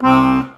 Música